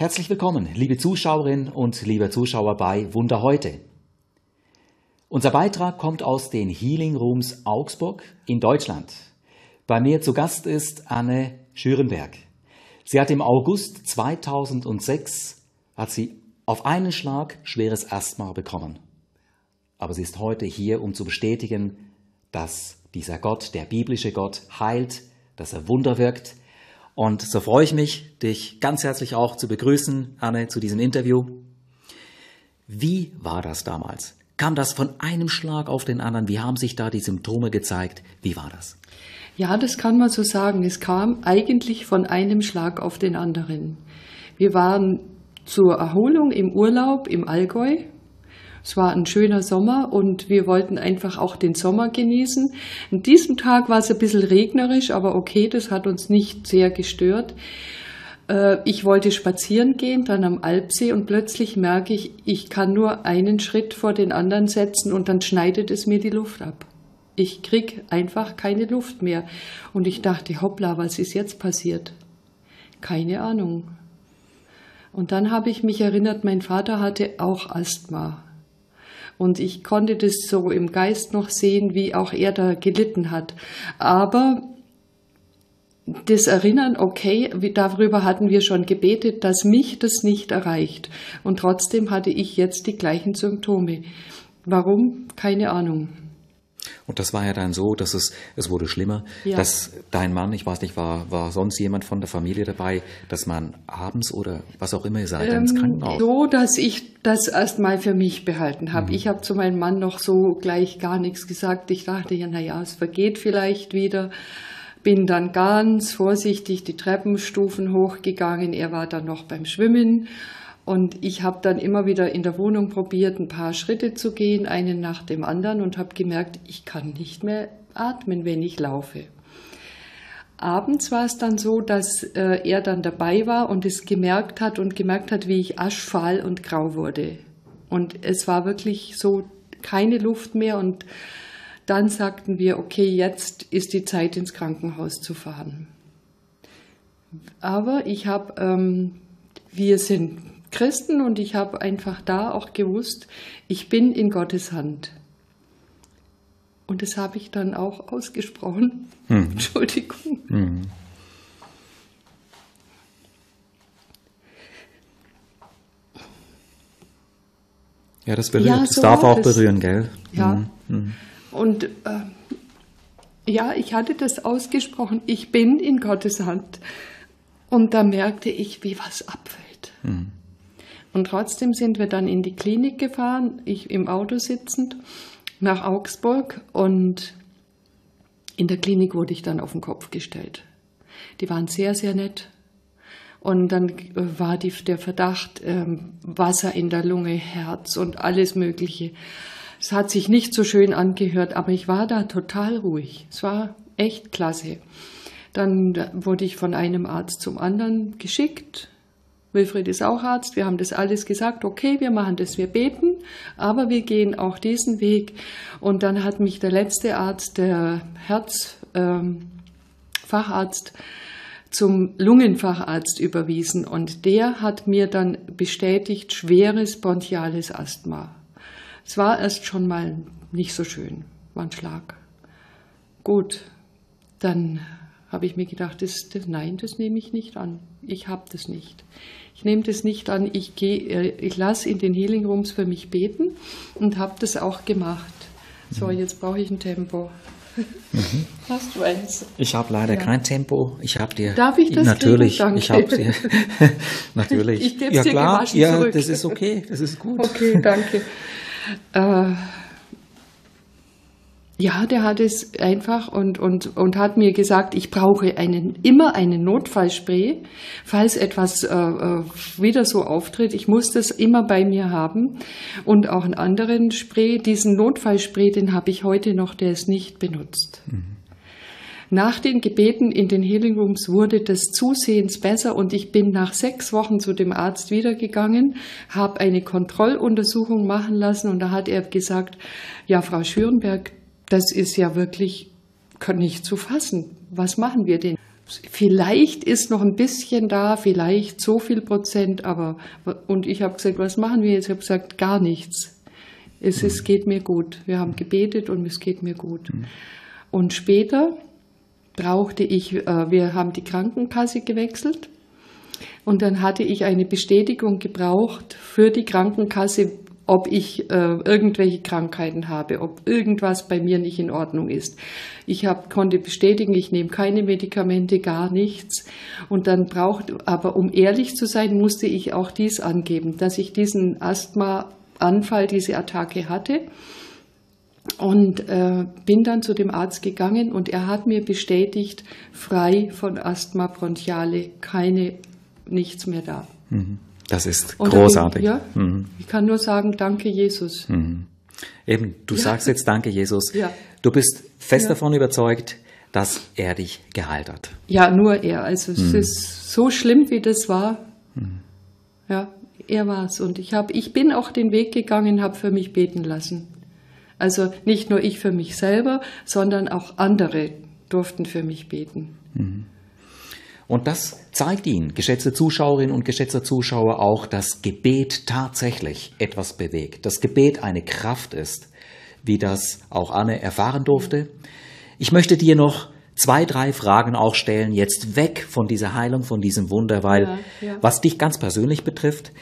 Herzlich willkommen, liebe Zuschauerinnen und liebe Zuschauer bei Wunder heute. Unser Beitrag kommt aus den Healing Rooms Augsburg in Deutschland. Bei mir zu Gast ist Anne Schürenberg. Sie hat im August 2006 hat sie auf einen Schlag schweres Asthma bekommen. Aber sie ist heute hier, um zu bestätigen, dass dieser Gott, der biblische Gott, heilt, dass er Wunder wirkt, und so freue ich mich, dich ganz herzlich auch zu begrüßen, Anne, zu diesem Interview. Wie war das damals? Kam das von einem Schlag auf den anderen? Wie haben sich da die Symptome gezeigt? Wie war das? Ja, das kann man so sagen. Es kam eigentlich von einem Schlag auf den anderen. Wir waren zur Erholung im Urlaub im Allgäu es war ein schöner Sommer und wir wollten einfach auch den Sommer genießen. An diesem Tag war es ein bisschen regnerisch, aber okay, das hat uns nicht sehr gestört. Äh, ich wollte spazieren gehen, dann am Alpsee und plötzlich merke ich, ich kann nur einen Schritt vor den anderen setzen und dann schneidet es mir die Luft ab. Ich krieg einfach keine Luft mehr. Und ich dachte, hoppla, was ist jetzt passiert? Keine Ahnung. Und dann habe ich mich erinnert, mein Vater hatte auch Asthma. Und ich konnte das so im Geist noch sehen, wie auch er da gelitten hat. Aber das Erinnern, okay, darüber hatten wir schon gebetet, dass mich das nicht erreicht. Und trotzdem hatte ich jetzt die gleichen Symptome. Warum? Keine Ahnung. Und das war ja dann so, dass es, es wurde schlimmer, ja. dass dein Mann, ich weiß nicht, war, war sonst jemand von der Familie dabei, dass man abends oder was auch immer ihr seid, ähm, ins Krankenhaus? So, dass ich das erstmal für mich behalten habe. Mhm. Ich habe zu meinem Mann noch so gleich gar nichts gesagt. Ich dachte ja, na ja, es vergeht vielleicht wieder. Bin dann ganz vorsichtig die Treppenstufen hochgegangen. Er war dann noch beim Schwimmen und ich habe dann immer wieder in der Wohnung probiert, ein paar Schritte zu gehen, einen nach dem anderen, und habe gemerkt, ich kann nicht mehr atmen, wenn ich laufe. Abends war es dann so, dass äh, er dann dabei war und es gemerkt hat und gemerkt hat, wie ich aschfahl und grau wurde. Und es war wirklich so keine Luft mehr und dann sagten wir, okay, jetzt ist die Zeit ins Krankenhaus zu fahren. Aber ich habe, ähm, wir sind Christen und ich habe einfach da auch gewusst, ich bin in Gottes Hand. Und das habe ich dann auch ausgesprochen. Mhm. Entschuldigung. Mhm. Ja, das berührt. Ja, so das darf auch das, berühren, gell? Ja. Mhm. Und äh, ja, ich hatte das ausgesprochen. Ich bin in Gottes Hand. Und da merkte ich, wie was abfällt. Mhm. Und trotzdem sind wir dann in die Klinik gefahren, ich im Auto sitzend, nach Augsburg und in der Klinik wurde ich dann auf den Kopf gestellt. Die waren sehr, sehr nett. Und dann äh, war die, der Verdacht, ähm, Wasser in der Lunge, Herz und alles Mögliche. Es hat sich nicht so schön angehört, aber ich war da total ruhig. Es war echt klasse. Dann wurde ich von einem Arzt zum anderen geschickt. Wilfried ist auch Arzt, wir haben das alles gesagt, okay, wir machen das, wir beten, aber wir gehen auch diesen Weg. Und dann hat mich der letzte Arzt, der Herzfacharzt, ähm, zum Lungenfacharzt überwiesen und der hat mir dann bestätigt, schweres bronchiales Asthma. Es war erst schon mal nicht so schön, war ein Schlag. Gut, dann habe ich mir gedacht, das, das, nein, das nehme ich nicht an. Ich habe das nicht. Ich nehme das nicht an. Ich, äh, ich lasse in den Healing Rooms für mich beten und habe das auch gemacht. So, mhm. jetzt brauche ich ein Tempo. Mhm. Hast du eins? Ich habe leider ja. kein Tempo. Ich habe dir. Darf ich das Natürlich. Kriegen? Ich habe dir. natürlich. Ich, ich gebe ja, dir klar. ja, zurück. das ist okay. Das ist gut. Okay, danke. äh, ja, der hat es einfach und, und, und hat mir gesagt, ich brauche einen, immer einen Notfallspray, falls etwas äh, äh, wieder so auftritt. Ich muss das immer bei mir haben. Und auch einen anderen Spray, diesen Notfallspray, den habe ich heute noch, der ist nicht benutzt. Mhm. Nach den Gebeten in den Healing Rooms wurde das zusehends besser und ich bin nach sechs Wochen zu dem Arzt wiedergegangen, habe eine Kontrolluntersuchung machen lassen und da hat er gesagt, ja, Frau Schürenberg, das ist ja wirklich nicht zu fassen. Was machen wir denn? vielleicht ist noch ein bisschen da, vielleicht so viel Prozent, aber und ich habe gesagt, was machen wir jetzt? Ich habe gesagt, gar nichts. Es, es geht mir gut. Wir haben gebetet und es geht mir gut. Mhm. Und später brauchte ich, äh, wir haben die Krankenkasse gewechselt und dann hatte ich eine Bestätigung gebraucht für die Krankenkasse, ob ich äh, irgendwelche Krankheiten habe, ob irgendwas bei mir nicht in Ordnung ist. Ich hab, konnte bestätigen, ich nehme keine Medikamente, gar nichts. Und dann braucht, aber um ehrlich zu sein, musste ich auch dies angeben, dass ich diesen Asthma-Anfall, diese Attacke hatte. Und äh, bin dann zu dem Arzt gegangen und er hat mir bestätigt, frei von Asthma bronchiale, keine, nichts mehr da. Mhm. Das ist und großartig. Ich, ja, mhm. ich kann nur sagen, danke Jesus. Mhm. Eben, du ja. sagst jetzt danke Jesus. Ja. Du bist fest ja. davon überzeugt, dass er dich geheilt hat. Ja, nur er. Also es mhm. ist so schlimm, wie das war. Mhm. Ja, er war es. Und ich, hab, ich bin auch den Weg gegangen, habe für mich beten lassen. Also nicht nur ich für mich selber, sondern auch andere durften für mich beten. Und das zeigt Ihnen, geschätzte Zuschauerinnen und geschätzte Zuschauer, auch, dass Gebet tatsächlich etwas bewegt, dass Gebet eine Kraft ist, wie das auch Anne erfahren durfte. Ich möchte dir noch zwei, drei Fragen auch stellen, jetzt weg von dieser Heilung, von diesem Wunder, weil ja, ja. was dich ganz persönlich betrifft,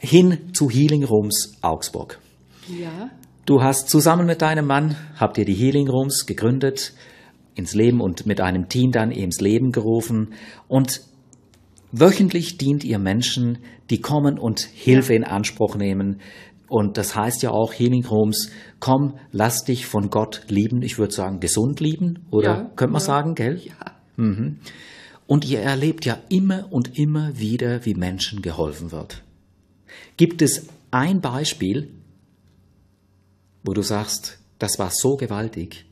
hin zu Healing Rooms Augsburg. Ja. Du hast zusammen mit deinem Mann, habt ihr die Healing Rooms gegründet ins Leben und mit einem Team dann ins Leben gerufen. Und wöchentlich dient ihr Menschen, die kommen und Hilfe in Anspruch nehmen. Und das heißt ja auch, Healing Homes, komm, lass dich von Gott lieben. Ich würde sagen, gesund lieben, oder ja, könnte man ja. sagen, gell? Ja. Mhm. Und ihr erlebt ja immer und immer wieder, wie Menschen geholfen wird. Gibt es ein Beispiel, wo du sagst, das war so gewaltig,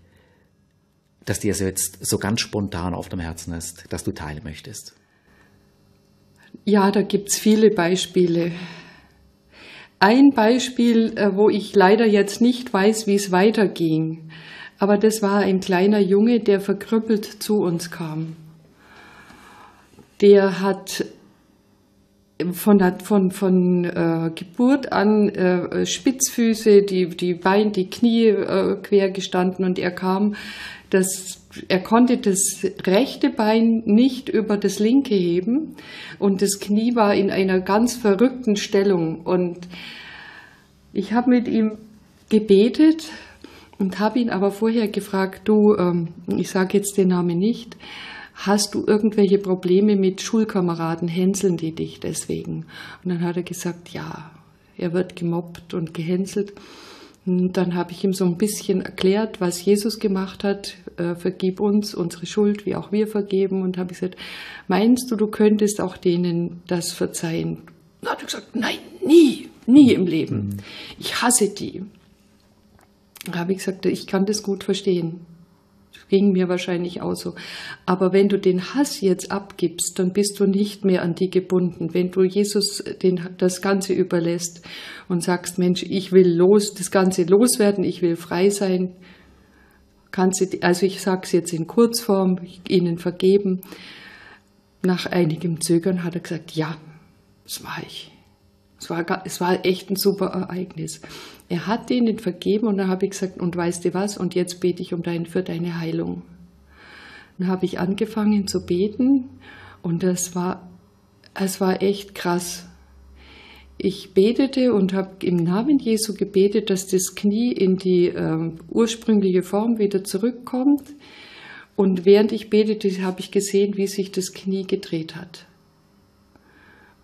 dass dir jetzt so ganz spontan auf dem Herzen ist, dass du teilen möchtest? Ja, da gibt es viele Beispiele. Ein Beispiel, äh, wo ich leider jetzt nicht weiß, wie es weiterging, aber das war ein kleiner Junge, der verkrüppelt zu uns kam. Der hat von, der, von, von äh, Geburt an äh, Spitzfüße, die, die Beine, die Knie äh, quer gestanden und er kam das, er konnte das rechte Bein nicht über das linke heben und das Knie war in einer ganz verrückten Stellung. Und ich habe mit ihm gebetet und habe ihn aber vorher gefragt, du, ähm, ich sage jetzt den Namen nicht, hast du irgendwelche Probleme mit Schulkameraden, hänseln die dich deswegen? Und dann hat er gesagt, ja, er wird gemobbt und gehänselt. Und dann habe ich ihm so ein bisschen erklärt, was Jesus gemacht hat. Äh, vergib uns unsere Schuld, wie auch wir vergeben. Und habe gesagt, meinst du, du könntest auch denen das verzeihen? Und hat er gesagt, nein, nie, nie im Leben. Mhm. Ich hasse die. Da habe ich gesagt, ich kann das gut verstehen ging mir wahrscheinlich auch so. Aber wenn du den Hass jetzt abgibst, dann bist du nicht mehr an die gebunden. Wenn du Jesus den, das Ganze überlässt und sagst, Mensch, ich will los, das Ganze loswerden, ich will frei sein, kannst du, also ich sage es jetzt in Kurzform, ihnen vergeben. Nach einigem Zögern hat er gesagt, ja, das war ich. Es war, es war echt ein super Ereignis. Er hat denen vergeben und dann habe ich gesagt, und weißt du was, und jetzt bete ich um dein, für deine Heilung. Dann habe ich angefangen zu beten und das war, es war echt krass. Ich betete und habe im Namen Jesu gebetet, dass das Knie in die äh, ursprüngliche Form wieder zurückkommt. Und während ich betete, habe ich gesehen, wie sich das Knie gedreht hat.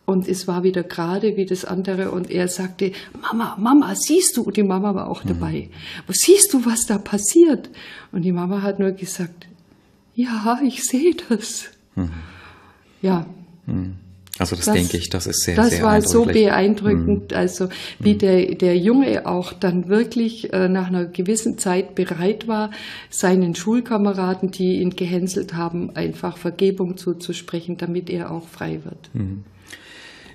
Und es war wieder gerade wie das andere. Und er sagte, Mama, Mama, siehst du? Und die Mama war auch dabei. Mhm. Was siehst du, was da passiert? Und die Mama hat nur gesagt, ja, ich sehe das. Mhm. Ja. Mhm. Also das, das, denke ich, das ist sehr, das sehr war so beeindruckend, mhm. also wie der, der Junge auch dann wirklich äh, nach einer gewissen Zeit bereit war, seinen Schulkameraden, die ihn gehänselt haben, einfach Vergebung zuzusprechen, damit er auch frei wird.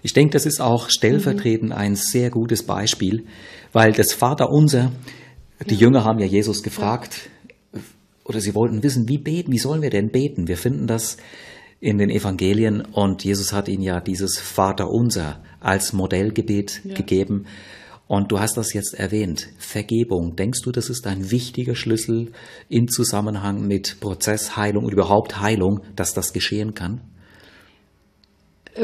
Ich denke, das ist auch stellvertretend mhm. ein sehr gutes Beispiel, weil das Vaterunser, die ja. Jünger haben ja Jesus gefragt, oder sie wollten wissen, wie beten, wie sollen wir denn beten? Wir finden das in den Evangelien und Jesus hat ihnen ja dieses Vaterunser als Modellgebet ja. gegeben. Und du hast das jetzt erwähnt. Vergebung. Denkst du, das ist ein wichtiger Schlüssel im Zusammenhang mit Prozessheilung und überhaupt Heilung, dass das geschehen kann?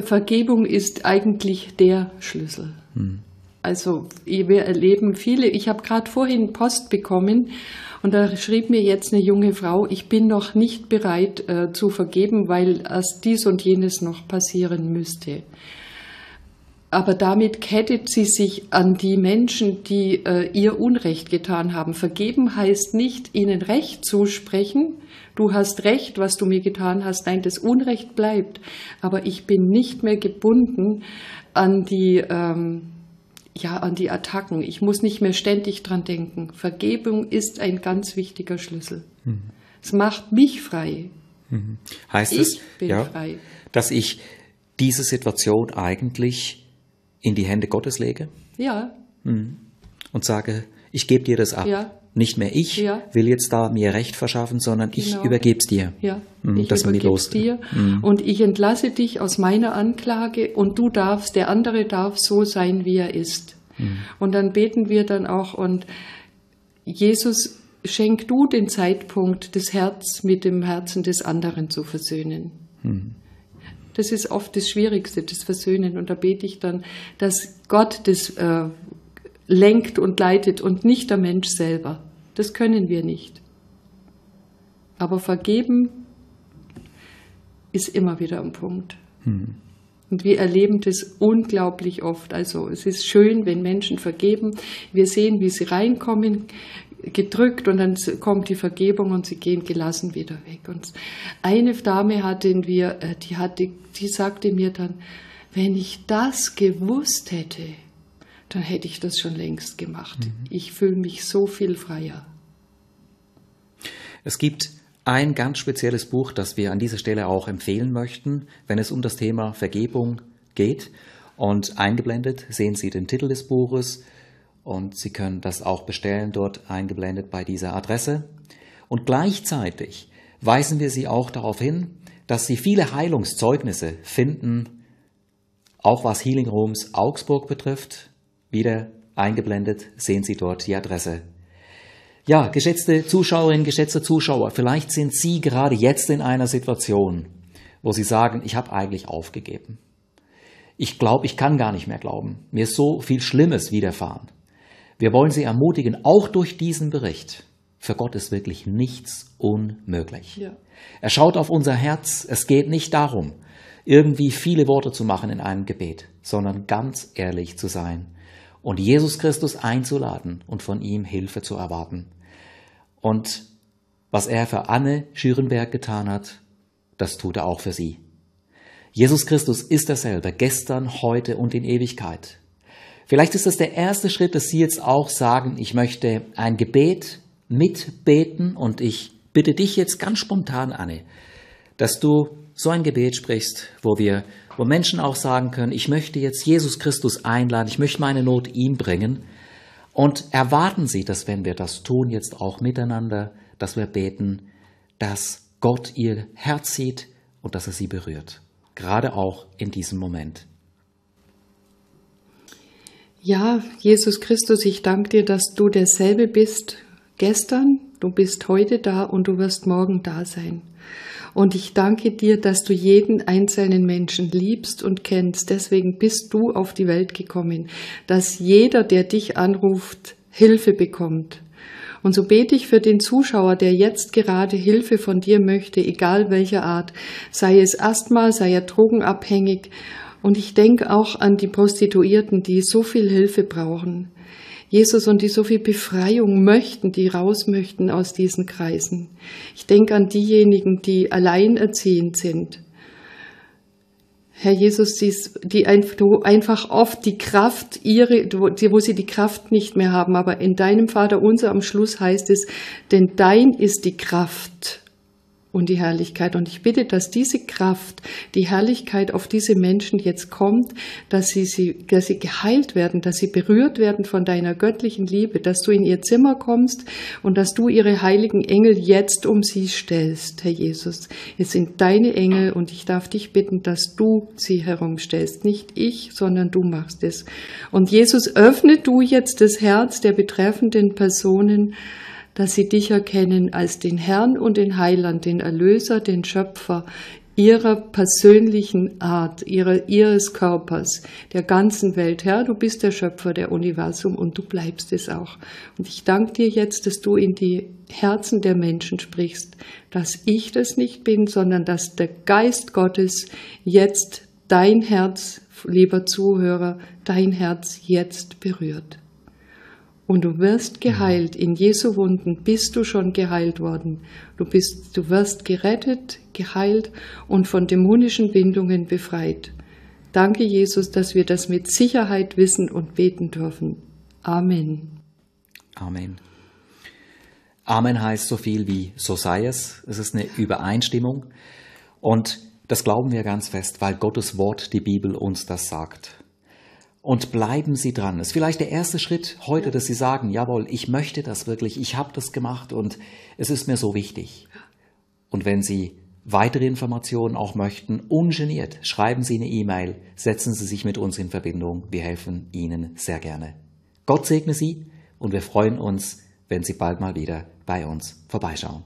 Vergebung ist eigentlich der Schlüssel. Hm. Also wir erleben viele, ich habe gerade vorhin Post bekommen und da schrieb mir jetzt eine junge Frau, ich bin noch nicht bereit äh, zu vergeben, weil erst dies und jenes noch passieren müsste. Aber damit kettet sie sich an die Menschen, die äh, ihr Unrecht getan haben. Vergeben heißt nicht, ihnen Recht zusprechen. Du hast Recht, was du mir getan hast. Nein, das Unrecht bleibt. Aber ich bin nicht mehr gebunden an die, ähm, ja, an die Attacken. Ich muss nicht mehr ständig dran denken. Vergebung ist ein ganz wichtiger Schlüssel. Mhm. Es macht mich frei. Mhm. Heißt ich es, ja, frei. dass ich diese Situation eigentlich in die Hände Gottes lege? Ja. Mhm. Und sage, ich gebe dir das ab. Ja. Nicht mehr ich ja. will jetzt da mir Recht verschaffen, sondern genau. ich übergebe es dir. Ja, mhm, ich dass übergebe es dir mhm. und ich entlasse dich aus meiner Anklage und du darfst, der andere darf so sein, wie er ist. Mhm. Und dann beten wir dann auch und Jesus, schenk du den Zeitpunkt, das Herz mit dem Herzen des anderen zu versöhnen. Mhm. Das ist oft das Schwierigste, das Versöhnen. Und da bete ich dann, dass Gott das äh, lenkt und leitet und nicht der Mensch selber. Das können wir nicht. Aber vergeben ist immer wieder ein Punkt. Hm. Und wir erleben das unglaublich oft. Also es ist schön, wenn Menschen vergeben. Wir sehen, wie sie reinkommen, gedrückt und dann kommt die Vergebung und sie gehen gelassen wieder weg. Und eine Dame hatten wir, äh, die hatte, die sagte mir dann, wenn ich das gewusst hätte, dann hätte ich das schon längst gemacht. Mhm. Ich fühle mich so viel freier. Es gibt ein ganz spezielles Buch, das wir an dieser Stelle auch empfehlen möchten, wenn es um das Thema Vergebung geht. Und eingeblendet sehen Sie den Titel des Buches und Sie können das auch bestellen, dort eingeblendet bei dieser Adresse. Und gleichzeitig weisen wir Sie auch darauf hin, dass Sie viele Heilungszeugnisse finden, auch was Healing Rooms Augsburg betrifft. Wieder eingeblendet sehen Sie dort die Adresse. Ja, geschätzte Zuschauerinnen, geschätzte Zuschauer, vielleicht sind Sie gerade jetzt in einer Situation, wo Sie sagen, ich habe eigentlich aufgegeben. Ich glaube, ich kann gar nicht mehr glauben. Mir ist so viel Schlimmes widerfahren. Wir wollen Sie ermutigen, auch durch diesen Bericht. Für Gott ist wirklich nichts unmöglich. Ja. Er schaut auf unser Herz. Es geht nicht darum, irgendwie viele Worte zu machen in einem Gebet, sondern ganz ehrlich zu sein und Jesus Christus einzuladen und von ihm Hilfe zu erwarten. Und was er für Anne Schürenberg getan hat, das tut er auch für sie. Jesus Christus ist derselbe, gestern, heute und in Ewigkeit. Vielleicht ist das der erste Schritt, dass Sie jetzt auch sagen, ich möchte ein Gebet mitbeten und ich bitte dich jetzt ganz spontan, Anne, dass du so ein Gebet sprichst, wo wir, wo Menschen auch sagen können, ich möchte jetzt Jesus Christus einladen, ich möchte meine Not ihm bringen und erwarten Sie, dass wenn wir das tun, jetzt auch miteinander, dass wir beten, dass Gott ihr Herz sieht und dass er sie berührt. Gerade auch in diesem Moment. Ja, Jesus Christus, ich danke dir, dass du derselbe bist gestern, du bist heute da und du wirst morgen da sein. Und ich danke dir, dass du jeden einzelnen Menschen liebst und kennst. Deswegen bist du auf die Welt gekommen, dass jeder, der dich anruft, Hilfe bekommt. Und so bete ich für den Zuschauer, der jetzt gerade Hilfe von dir möchte, egal welcher Art, sei es Asthma, sei er drogenabhängig und ich denke auch an die Prostituierten, die so viel Hilfe brauchen. Jesus und die so viel Befreiung möchten, die raus möchten aus diesen Kreisen. Ich denke an diejenigen, die alleinerziehend sind. Herr Jesus, die einfach oft die Kraft, ihre, wo sie die Kraft nicht mehr haben. Aber in deinem Vater unser am Schluss heißt es, denn dein ist die Kraft und die Herrlichkeit. Und ich bitte, dass diese Kraft, die Herrlichkeit auf diese Menschen jetzt kommt, dass sie, sie, dass sie geheilt werden, dass sie berührt werden von deiner göttlichen Liebe, dass du in ihr Zimmer kommst und dass du ihre heiligen Engel jetzt um sie stellst, Herr Jesus. Es sind deine Engel und ich darf dich bitten, dass du sie herumstellst. Nicht ich, sondern du machst es. Und Jesus, öffne du jetzt das Herz der betreffenden Personen, dass sie dich erkennen als den Herrn und den Heiland, den Erlöser, den Schöpfer ihrer persönlichen Art, ihrer, ihres Körpers, der ganzen Welt. Herr, du bist der Schöpfer der Universum und du bleibst es auch. Und ich danke dir jetzt, dass du in die Herzen der Menschen sprichst, dass ich das nicht bin, sondern dass der Geist Gottes jetzt dein Herz, lieber Zuhörer, dein Herz jetzt berührt und du wirst geheilt. In Jesu Wunden bist du schon geheilt worden. Du bist, du wirst gerettet, geheilt und von dämonischen Bindungen befreit. Danke, Jesus, dass wir das mit Sicherheit wissen und beten dürfen. Amen. Amen. Amen heißt so viel wie so sei es. Es ist eine Übereinstimmung. Und das glauben wir ganz fest, weil Gottes Wort, die Bibel, uns das sagt und bleiben Sie dran. Das ist vielleicht der erste Schritt heute, dass Sie sagen, jawohl, ich möchte das wirklich, ich habe das gemacht und es ist mir so wichtig. Und wenn Sie weitere Informationen auch möchten, ungeniert, schreiben Sie eine E-Mail, setzen Sie sich mit uns in Verbindung. Wir helfen Ihnen sehr gerne. Gott segne Sie und wir freuen uns, wenn Sie bald mal wieder bei uns vorbeischauen.